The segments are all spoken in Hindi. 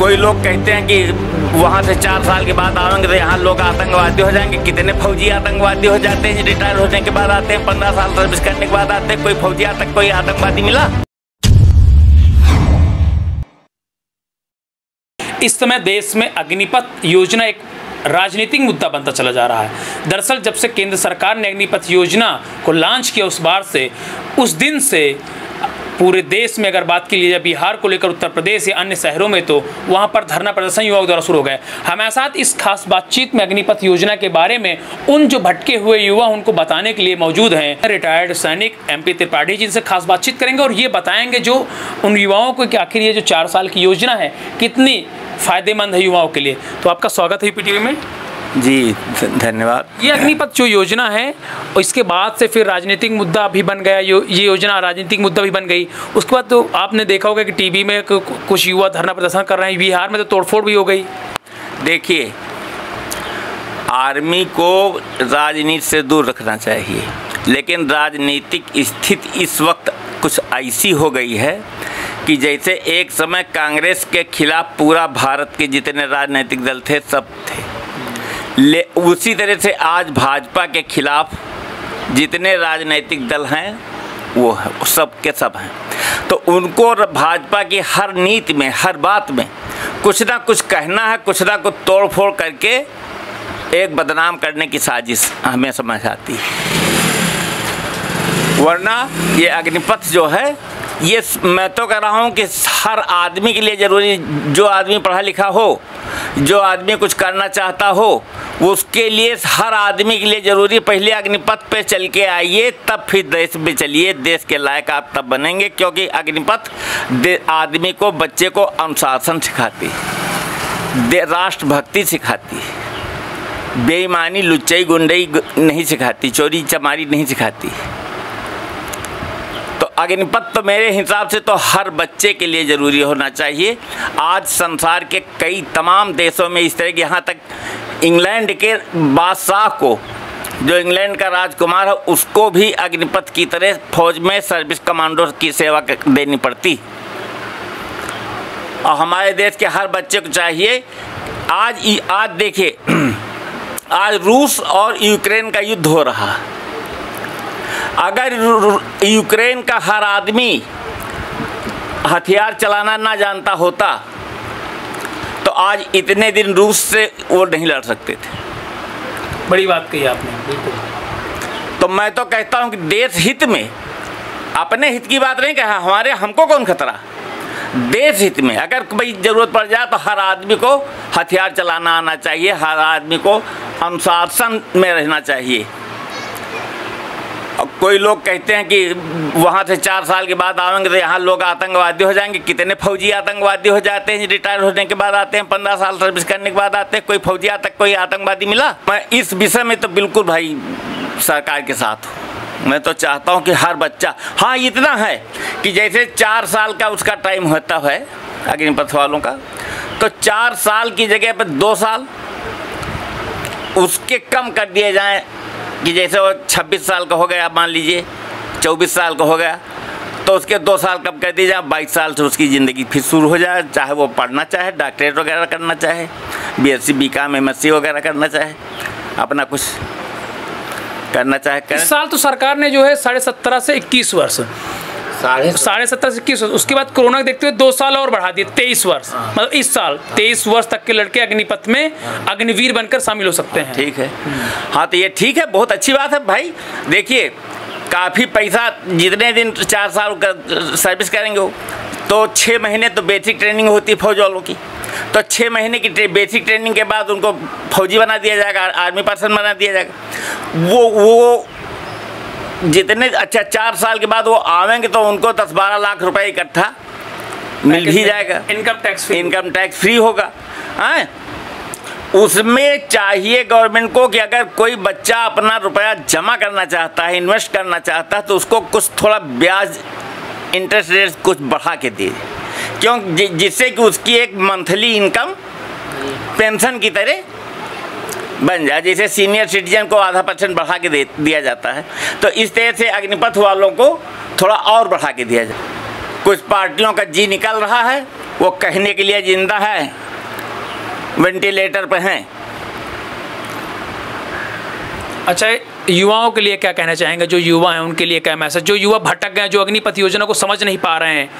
कोई लोग कहते हैं कि वहाँ से चार साल के बाद आएँगे तो यहाँ लोग आतंकवादी हो जाएँगे। कितने फौजी आतंकवादी हो जाते हैं रिटायर होने के बाद आते हैं, पंद्रह साल सर्विस करने के बाद आते हैं, कोई फौजी तक कोई आतंकवादी मिला? इस समय देश में अग्निपथ योजना एक राजनीतिक मुद्दा बनता चला जा रहा है। दरअसल, जब से केंद्र सरकार ने अग्निपथ योजना को लॉन्च किया उस बार से, उस दिन से पूरे देश में अगर बात की जाए, बिहार को लेकर उत्तर प्रदेश या अन्य शहरों में तो वहाँ पर धरना प्रदर्शन युवाओं द्वारा शुरू हो गए हमारे साथ इस खास बातचीत में अग्निपथ योजना के बारे में उन जो भटके हुए युवा उनको बताने के लिए मौजूद हैं रिटायर्ड सैनिक एमपी त्रिपाठी जिनसे खास बातचीत करेंगे और ये बताएँगे जो उन युवाओं को कि आखिर ये जो चार साल की योजना है, कितनी फ़ायदेमंद है युवाओं के लिए। तो आपका स्वागत है पीटीवी में। जी धन्यवाद। ये अग्निपथ जो योजना है और इसके बाद से फिर राजनीतिक मुद्दा भी बन गया यो, ये योजना राजनीतिक मुद्दा भी बन गई। उसके बाद तो आपने देखा होगा कि टीवी में कुछ युवा धरना प्रदर्शन कर रहे हैं बिहार में तो तोड़फोड़ भी हो गई। देखिए आर्मी को राजनीति से दूर रखना चाहिए लेकिन राजनीतिक स्थिति इस वक्त कुछ ऐसी हो गई है कि जैसे एक समय कांग्रेस के खिलाफ पूरा भारत के जितने राजनीतिक दल थे सब थे। ले, उसी तरह से आज भाजपा के खिलाफ जितने राजनीतिक दल हैं, वो है, सब के सब हैं। तो उनको भाजपा की हर नीति में, हर बात में कुछ ना कुछ कहना है, कुछ ना कुछ तोड़ फोड़ करके एक बदनाम करने की साजिश हमें समझ आती है। वरना ये अग्निपथ जो है, ये मैं तो कह रहा हूँ कि हर आदमी के लिए ज़रूरी, जो आदमी पढ़ा लिखा हो, जो आदमी कुछ करना चाहता हो उसके लिए हर आदमी के लिए ज़रूरी पहले अग्निपथ पे चल के आइए, तब फिर देश में चलिए, देश के लायक आप तब बनेंगे, क्योंकि अग्निपथ आदमी को, बच्चे को अनुशासन सिखाती राष्ट्रभक्ति सिखाती बेईमानी, लुच्चाई, गुंडई नहीं सिखाती, चोरी, चमारी नहीं सिखाती। तो अग्निपथ तो मेरे हिसाब से तो हर बच्चे के लिए ज़रूरी होना चाहिए। आज संसार के कई तमाम देशों में इस तरह के, यहाँ तक इंग्लैंड के बादशाह को, जो इंग्लैंड का राजकुमार है, उसको भी अग्निपथ की तरह फौज में सर्विस कमांडो की सेवा देनी पड़ती। और हमारे देश के हर बच्चे को चाहिए। आज आज देखिए, आज रूस और यूक्रेन का युद्ध हो रहा अगर यूक्रेन का हर आदमी हथियार चलाना ना जानता होता आज इतने दिन रूस से वो नहीं लड़ सकते थे। बड़ी बात कही आपने बिल्कुल। तो मैं तो कहता हूँ कि देश हित में अपने हित की बात नहीं कहा हमारे हमको कौन खतरा? देश हित में अगर कोई ज़रूरत पड़ जाए तो हर आदमी को हथियार चलाना आना चाहिए हर आदमी को अनुशासन में रहना चाहिए। कोई लोग कहते हैं कि वहाँ से चार साल के बाद आएँगे तो यहाँ लोग आतंकवादी हो जाएँगे। कितने फौजी आतंकवादी हो जाते हैं रिटायर होने के बाद आते हैं, पंद्रह साल सर्विस करने के बाद आते हैं। कोई फौजी आतंक कोई आतंकवादी मिला? मैं इस विषय में तो बिल्कुल भाई सरकार के साथ मैं तो चाहता हूँ कि हर बच्चा हाँ इतना है कि जैसे चार साल का उसका टाइम होता है अग्निपथ वालों का तो चार साल की जगह पर दो साल उसके कम कर दिए जाएँ। कि जैसे वो 26 साल का हो गया मान लीजिए 24 साल का हो गया तो उसके दो साल कब कह दीजिए जाए बाईस साल से उसकी ज़िंदगी फिर शुरू हो जाए, चाहे वो पढ़ना चाहे, डॉक्टरेट वगैरह करना चाहे B S C B com M S C वगैरह करना चाहे, अपना कुछ करना चाहे इस साल तो सरकार ने जो है साढ़े सत्रह से इक्कीस वर्ष साढ़े साढ़े सत्तर से इक्कीस वर्ष। उसके बाद कोरोना देखते हुए दो साल और बढ़ा दिए तेईस वर्ष। मतलब इस साल तेईस वर्ष तक के लड़के अग्निपथ में अग्निवीर बनकर शामिल हो सकते हैं। ठीक है। हाँ तो ये ठीक है बहुत अच्छी बात है भाई। देखिए काफ़ी पैसा जितने दिन चार साल का सर्विस करेंगे वो तो छः महीने तो बेसिक ट्रेनिंग होती है फौज वालों की। तो छः महीने की ट्रे, बेसिक ट्रेनिंग के बाद उनको फौजी बना दिया जाएगा आर्मी पर्सन बना दिया जाएगा। वो वो जितने अच्छा चार साल के बाद वो आवेंगे तो उनको दस बारह लाख रुपए इकट्ठा मिल भी जाएगा। Income tax free income tax free होगा। हैं? उसमें चाहिए गवर्नमेंट को कि अगर कोई बच्चा अपना रुपया जमा करना चाहता है इन्वेस्ट करना चाहता है तो उसको कुछ थोड़ा ब्याज इंटरेस्ट रेट कुछ बढ़ा के दे। क्योंकि जिससे कि उसकी एक मंथली इनकम पेंशन की तरह बन जाए, जैसे सीनियर सिटीजन को आधा परसेंट बढ़ा के दे, दिया जाता है। तो इस तरह से अग्निपथ वालों को थोड़ा और बढ़ा के दिया जाए। कुछ पार्टियों का जी निकल रहा है, वो कहने के लिए ज़िंदा है। वेंटिलेटर पर हैं। अच्छा युवाओं के लिए क्या कहना चाहेंगे? जो युवा हैं, उनके लिए क्या मैसेज जो युवा भटक गए जो अग्निपथ योजना को समझ नहीं पा रहे हैं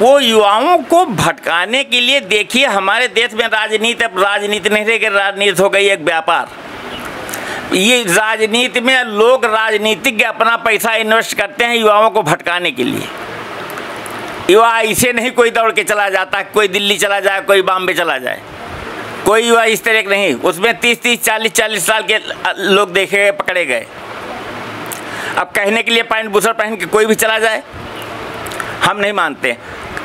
वो युवाओं को भटकाने के लिए देखिए, हमारे देश में राजनीति, अब राजनीति नहीं रह राजनीति हो गई एक व्यापार। ये राजनीति में लोग राजनीतिज्ञ अपना पैसा इन्वेस्ट करते हैं युवाओं को भटकाने के लिए। युवा इसे नहीं कोई दौड़ के चला जाता, कोई दिल्ली चला जाए, कोई बॉम्बे चला जाए। कोई युवा इस तरह के नहीं, उसमें तीस तीस, चालीस चालीस साल के लोग देखे गए, पकड़े गए। अब कहने के लिए पैंट बूसर पहन के कोई भी चला जाए, हम नहीं मानते।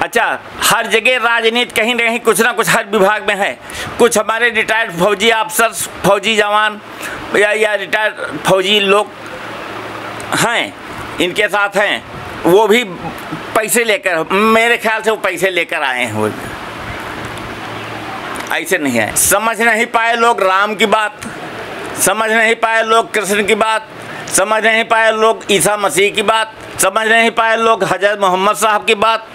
अच्छा हर जगह राजनीति कहीं ना कहीं कुछ ना कुछ हर विभाग में है। कुछ हमारे रिटायर्ड फौजी अफसर फौजी जवान, या या रिटायर्ड फौजी लोग हैं, इनके साथ हैं, वो भी पैसे लेकर, मेरे ख्याल से वो पैसे लेकर आए हैं वो। ऐसे नहीं है। समझ नहीं पाए लोग राम की बात, समझ नहीं पाए लोग कृष्ण की बात, समझ नहीं पाए लोग ईसा मसीह की बात, समझ नहीं पाए लोग हज़रत मोहम्मद साहब की बात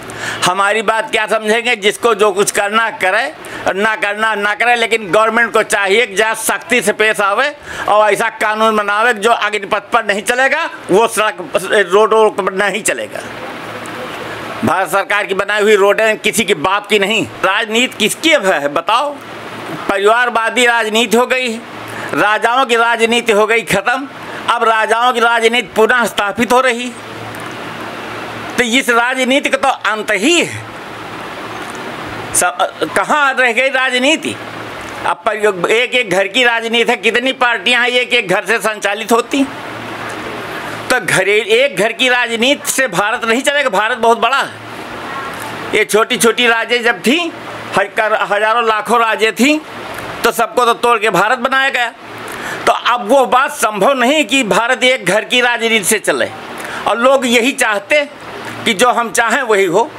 हमारी बात क्या समझेंगे? जिसको जो कुछ करना करे, ना करना, ना करे, लेकिन गवर्नमेंट को चाहिए कि जहाँ सख्ती से पेश आवे और ऐसा कानून बनावे जो अग्निपथ पर नहीं चलेगा, वो सड़क, रोड रोड पर नहीं चलेगा। भारत सरकार की बनाई हुई रोडें किसी की बाप की नहीं। राजनीति किसकी अब है, बताओ? परिवारवादी राजनीति हो गई, राजाओं की राजनीति हो गई खत्म, अब राजाओं की राजनीति पुनः स्थापित हो रही। तो इस राजनीति का तो अंत ही है। कहाँ रह गई राजनीति? अब एक एक घर की राजनीति है, कितनी पार्टियाँ हैं, एक एक घर से संचालित होती तो घरे, एक घर की राजनीति से भारत नहीं चलेगा, भारत बहुत बड़ा है। ये छोटी छोटी राज्य जब थी हज़ारों लाखों राज्य थी तो सबको तो तोड़ के भारत बनाया गया। तो अब वो बात संभव नहीं कि भारत एक घर की राजनीति से चले। और लोग यही चाहते कि जो हम चाहें वही हो।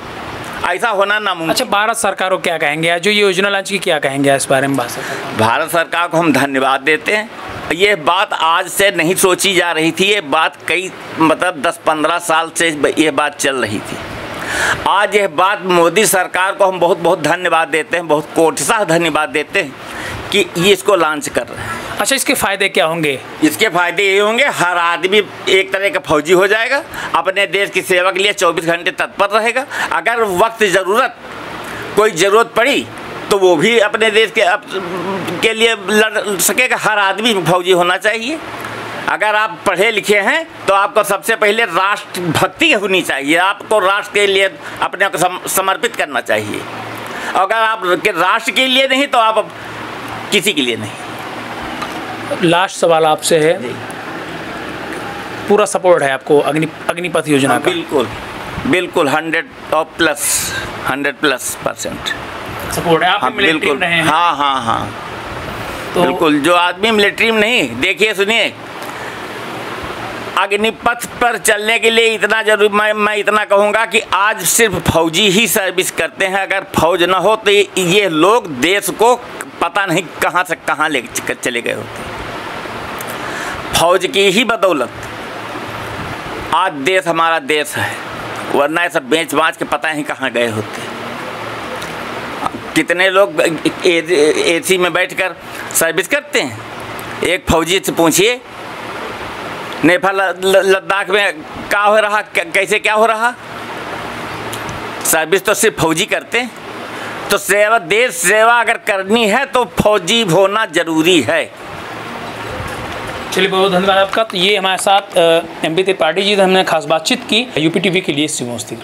ऐसा होना नामुमकिन। अच्छा भारत सरकार को क्या कहेंगे? जो ये योजना लॉन्च की क्या कहेंगे इस बारे में बात भारत सरकार को हम धन्यवाद देते हैं। ये बात आज से नहीं सोची जा रही थी ये बात कई मतलब 10-15 साल से ये बात चल रही थी। आज यह बात मोदी सरकार को हम बहुत बहुत धन्यवाद देते हैं बहुत कोटसा धन्यवाद देते हैं कि ये इसको लॉन्च कर रहे हैं। अच्छा इसके फ़ायदे क्या होंगे? इसके फ़ायदे ये होंगे हर आदमी एक तरह का फौजी हो जाएगा अपने देश की सेवा के लिए 24 घंटे तत्पर रहेगा। अगर वक्त ज़रूरत कोई ज़रूरत पड़ी तो वो भी अपने देश के अप, के लिए लड़ सकेगा। हर आदमी फौजी होना चाहिए। अगर आप पढ़े लिखे हैं तो आपको सबसे पहले राष्ट्र भक्ति होनी चाहिए। आपको राष्ट्र के लिए अपने को सम, समर्पित करना चाहिए। अगर आप राष्ट्र के लिए नहीं तो आप किसी के लिए नहीं। लास्ट सवाल आपसे है। पूरा सपोर्ट है आपको अग्नि अग्निपथ योजना हाँ, का? बिल्कुल बिल्कुल hundred top plus hundred plus percent support है आप हाँ, बिल्कुल। रहे हैं। हाँ हाँ हाँ। तो बिल्कुल जो आदमी मिलिट्री में नहीं देखिए सुनिए। अग्निपथ पर चलने के लिए इतना ज़रूर मैं मैं इतना कहूँगा कि आज सिर्फ़ फौजी ही सर्विस करते हैं। अगर फौज ना हो तो ये, ये लोग देश को पता नहीं कहाँ से कहाँ ले चले गए होते। फौज की ही बदौलत। आज देश हमारा देश है, वरना ये सब बेच बाँच के पता ही कहाँ गए होते। कितने लोग ए सी में बैठकर सर्विस करते हैं? एक फौजी से पूछिए नेपाल लद्दाख में क्या हो रहा कैसे क्या हो रहा? सर्विस तो सिर्फ़ फौजी करते हैं। तो सेवा, देश सेवा अगर करनी है तो फौजी होना ज़रूरी है। चलिए बहुत धन्यवाद आपका। तो ये हमारे साथ एम बी त्रिपाठी जी हमने खास बातचीत की, यूपी टीवी के लिए सिमोस्ती